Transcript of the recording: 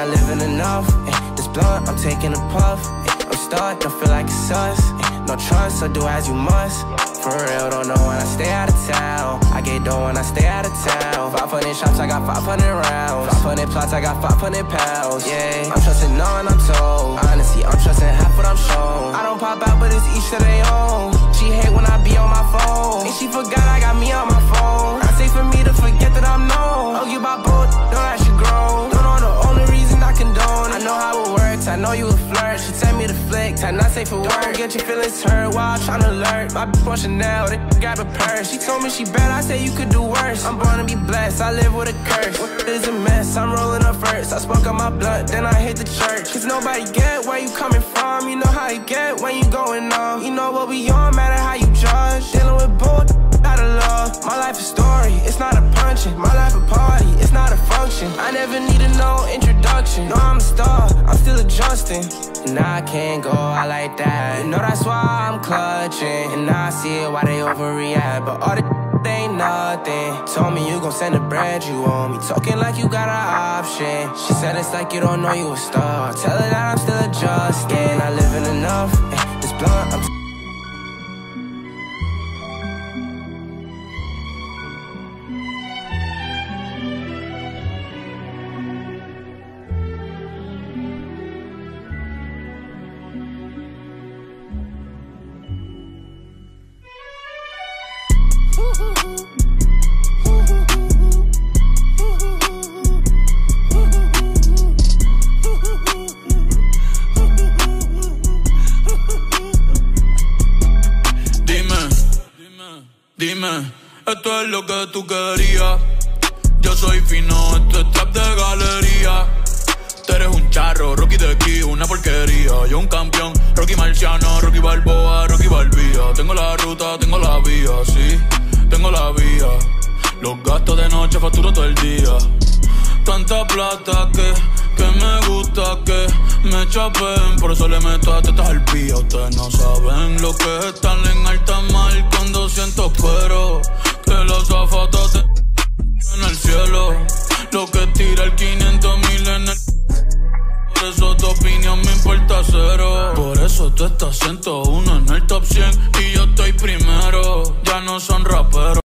not living enough. Ay, this blunt, I'm taking a puff. Ay, I'm stuck, don't feel like it's us. Ay, eh, no trust, so do as you must. For real, don't know when I stay out of town. I get dough when I stay out of town. 500 shots, I got 500 rounds. 500 plots, I got 500 pounds. Yeah. I know you a flirt. She tell me to flick, time not safe for work. Don't get your feelings hurt while trying to alert. My bitch want Chanel, they grab a purse. She told me she bad, I say you could do worse. I'm born to be blessed, I live with a curse. What is a mess? I'm rolling up first. I spoke on my blunt, then I hit the church. Cause nobody get where you I never needed no introduction. No, I'm a star, I'm still adjusting. And I can't go out like that. You know that's why I'm clutching. And I see it why they overreact. But all the ain't nothing. Told me you gon' send the bread you want me. Talking like you got an option. She said it's like you don't know you a star. Tell her that I'm still adjusting. Not living enough. This blunt, I'm dime, esto es lo que tú querías. Yo soy fino, esto es trap de galería. Tú eres un charro, Rocky de aquí, una porquería. Yo un campeón, Rocky Marciano, Rocky Balboa, Rocky Balbía. Tengo la ruta, tengo la vía, sí, tengo la vía. Los gastos de noche facturo todo el día. Tanta plata que, que me gusta que me chapen. Por eso le meto a tetas al pía. Ustedes no saben lo que es estar en alta mar cuando siento cuero. Que tira el 500 mil en el. Por eso tu opinión me importa cero. Por eso tú estás 101 en el top 100 y yo estoy primero. Ya no son raperos.